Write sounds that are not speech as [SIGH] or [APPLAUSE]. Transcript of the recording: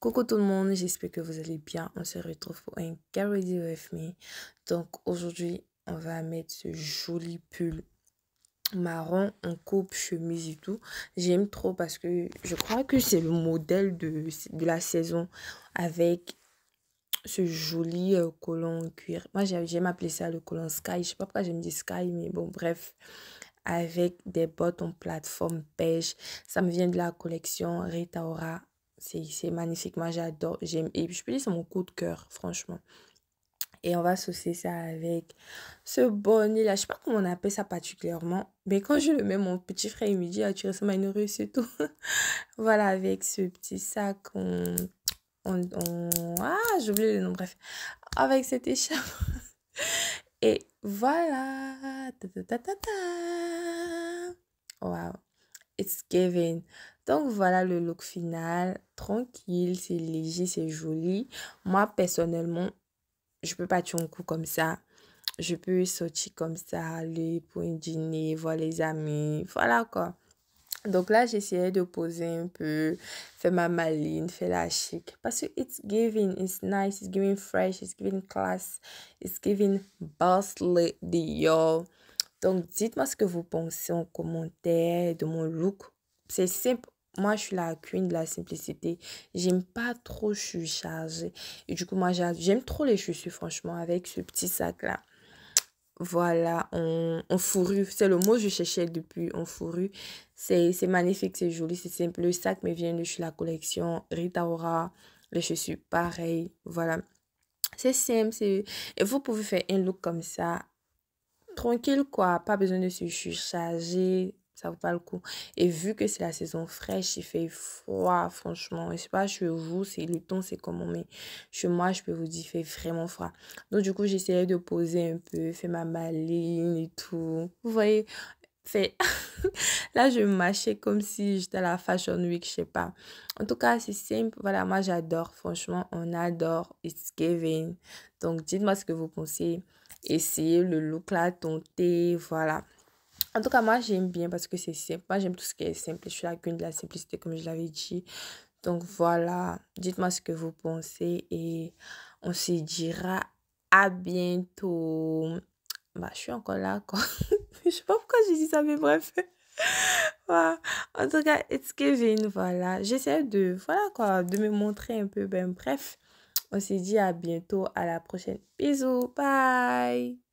Coucou tout le monde, j'espère que vous allez bien. On se retrouve pour un Ready With Me. Donc aujourd'hui, on va mettre ce joli pull marron en coupe, chemise et tout. J'aime trop parce que je crois que c'est le modèle de, de la saison avec ce joli euh, collant en cuir. Moi, j'aime appeler ça le collant sky. Je sais pas pourquoi j'aime dire sky, mais bon, bref. Avec des bottes en plateforme beige. Ça me vient de la collection Rita Ora. C'est magnifique. Moi, j'adore. J'aime. Et je peux dire, c'est mon coup de cœur, franchement. Et on va saucer ça avec ce bonnet là. Je sais pas comment on appelle ça particulièrement. Mais quand je le mets, mon petit frère, il me dit, ah, tu ressembles à une russe et tout. [LAUGHS] voilà, avec ce petit sac, on... on, on... Ah, j'ai oublié le nom, bref. Avec cette écharpe. [LAUGHS] Et voilà. Ta, ta, ta, ta, ta. Wow. It's giving. Donc voilà le look final. Tranquille, c'est léger, c'est joli. Moi, personnellement, je peux pas tuer un coup comme ça. Je peux sortir comme ça, aller pour un dîner, voir les amis. Voilà quoi. Donc là, j'essayais de poser un peu, faire ma maline, faire la chic. Parce que it's giving, it's nice, it's giving fresh, it's giving class, it's giving boss lady, yo. Donc dites-moi ce que vous pensez en commentaire de mon look. C'est simple. Moi, je suis la queen de la simplicité. J'aime pas trop, je chargée. Et du coup, moi, j'aime trop les chaussures, franchement, avec ce petit sac-là. Voilà, en, en fourrure. C'est le mot que je cherchais depuis, en fourrure. C'est magnifique, c'est joli, c'est simple. Le sac me vient de chez la collection Rita Ora. Les chaussures, pareil. Voilà. C'est simple. Et vous pouvez faire un look comme ça. Tranquille, quoi. Pas besoin de se surcharger ça vaut pas le coup. Et vu que c'est la saison fraîche, il fait froid, franchement. Je sais pas chez vous, c'est le temps, c'est comment, mais chez moi, je peux vous dire, il fait vraiment froid. Donc, du coup, j'essayais de poser un peu, faire ma maline et tout. Vous voyez, fait [LAUGHS] là je mâchais comme si j'étais à la fashion week je sais pas en tout cas c'est simple voilà moi j'adore franchement on adore it's giving donc dites-moi ce que vous pensez essayez le look là thé voilà en tout cas, moi, j'aime bien parce que c'est simple. Moi, j'aime tout ce qui est simple. Je suis la queen de la simplicité, comme je l'avais dit. Donc, voilà. Dites-moi ce que vous pensez et on se dira à bientôt. Bah, je suis encore là, quoi. [LAUGHS] je sais pas pourquoi j'ai dit ça, mais bref. [LAUGHS] voilà. En tout cas, it's giving, voilà. J'essaie de, voilà, quoi, de me montrer un peu. Ben, bref. On se dit à bientôt. À la prochaine. Bisous. Bye.